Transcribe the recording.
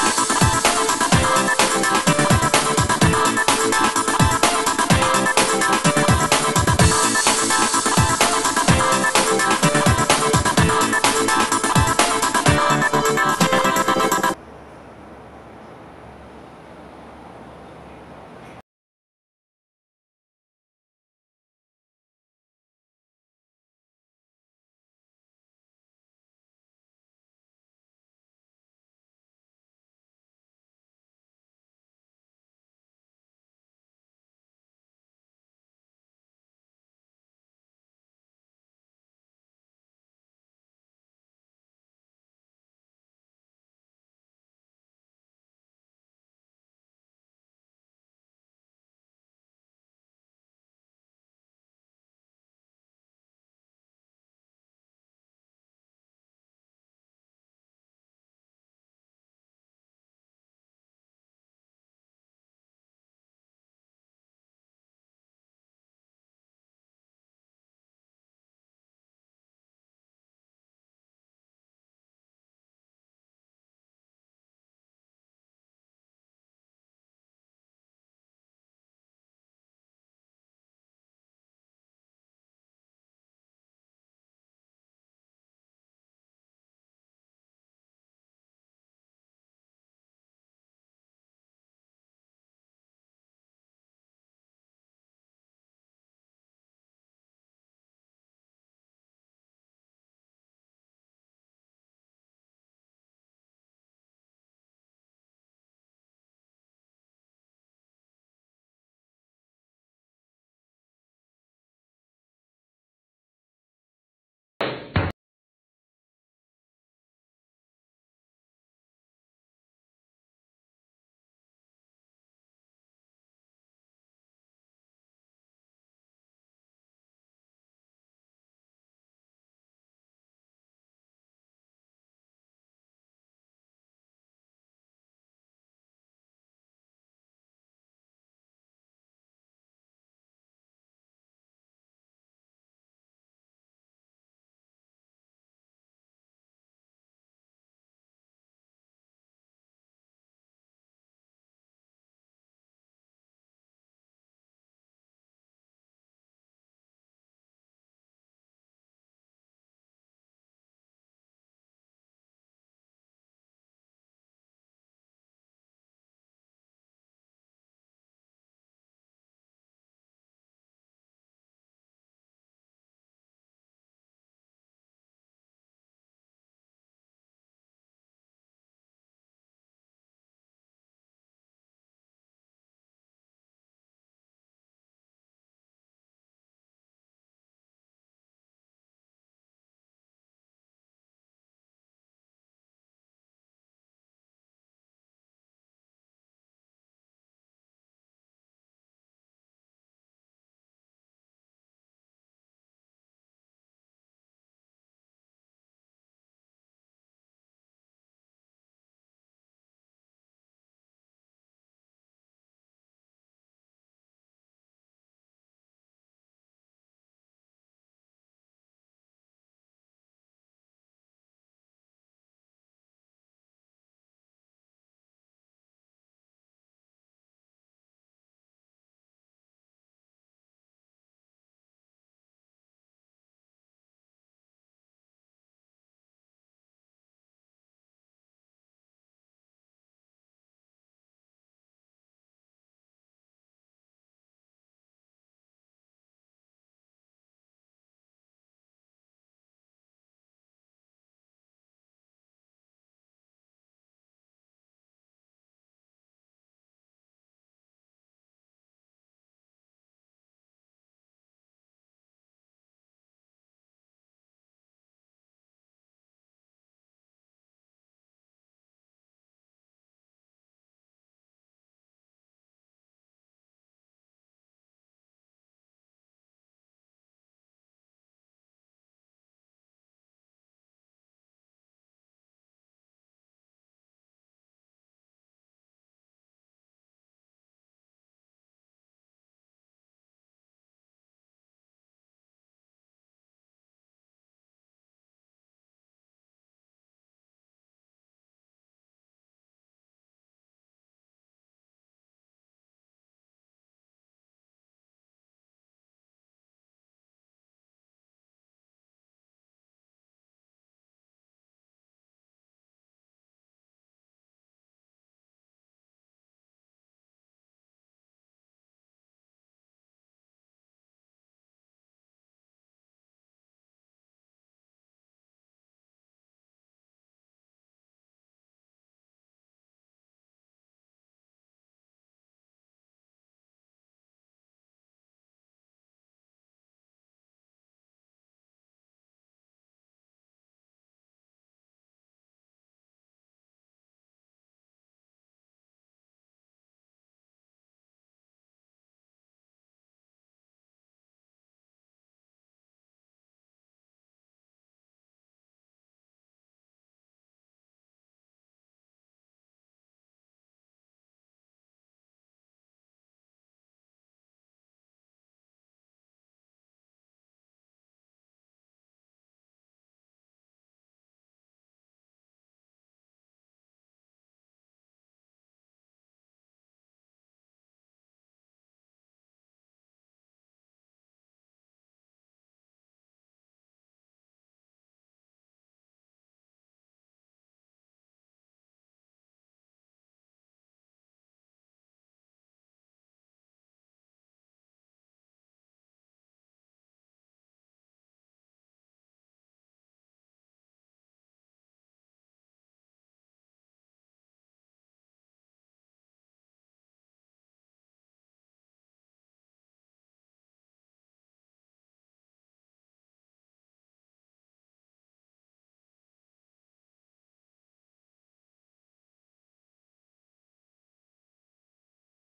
Bye.